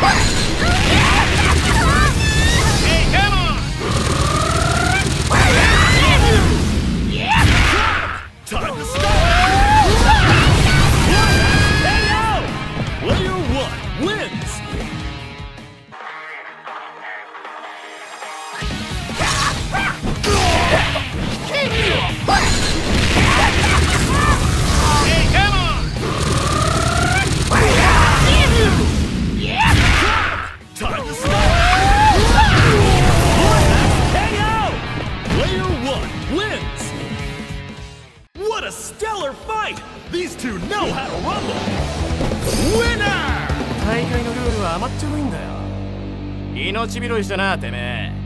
What? Stellar fight! These two know how to rumble! Winner! 大会のルールは甘っちょろいんだよ命拾いしたなてめえ